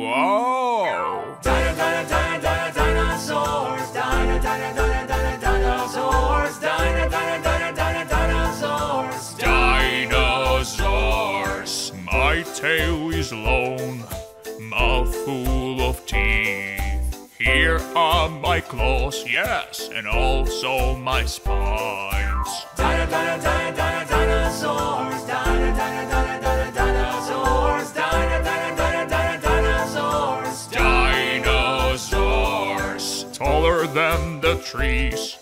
Whoa! Dino, dino, dino, dino, dinosaurs. Dino, dino, dino, dino, dinosaurs. Dino, dino, dino, dino, dinosaurs. Dinosaurs! My tail is long, mouth full of teeth. Here are my claws, yes, and also my spines. Dino, dino, dino, dino, dinosaurs. Trees,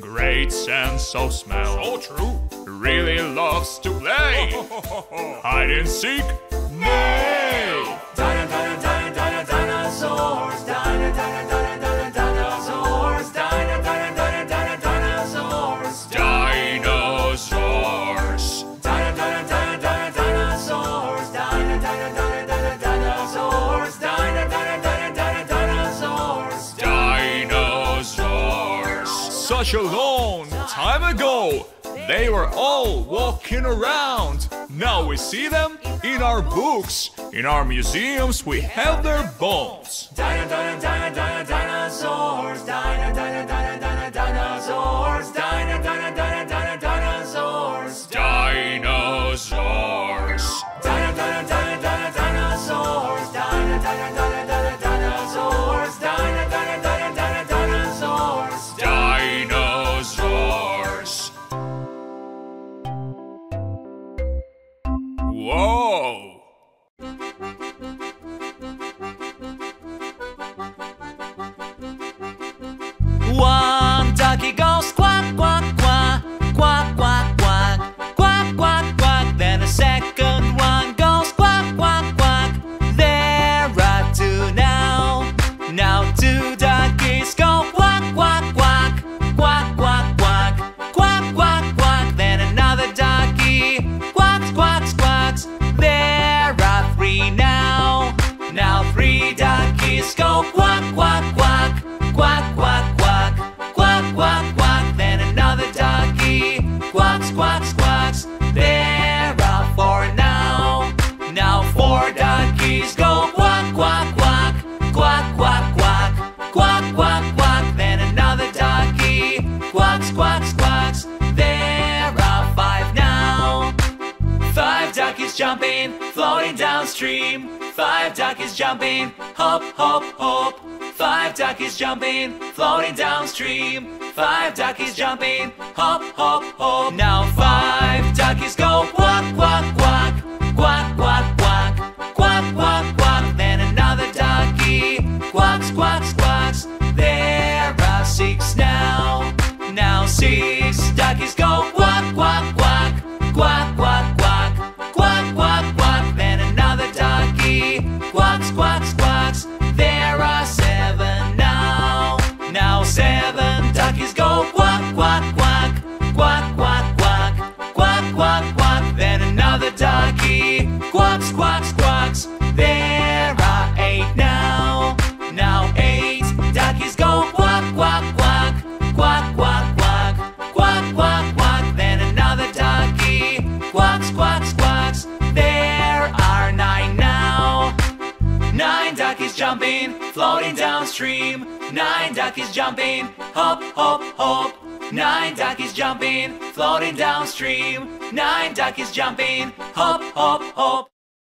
great sense of smell. So true. Really loves to play. Hide and seek, nay! Such a long time ago, they were all walking around. Now we see them in our books. In our museums, we have their bones. Dino, dino, dino, dino, dinosaurs. Dino, dino, dino, jumping, floating downstream. Five duckies jumping, hop, hop, hop. Five duckies jumping, floating downstream. Five duckies jumping, hop, hop, hop. Now five duckies go quack, quack, quack, quack, quack, quack, quack, quack, quack. Then another ducky quacks, quacks, quacks. There are six now. Now six duckies squawk, squawks. There are eight now. Now eight. Duckies go quack, quack, quack. Quack, quack, quack. Quack, quack, quack. Then another ducky. quacks quacks quacks. There are nine now. Nine duckies jumping, floating downstream. Nine duckies jumping. Hop, hop, hop. Nine duckies jumping, floating downstream. Nine duckies jumping, hop, hop, hop.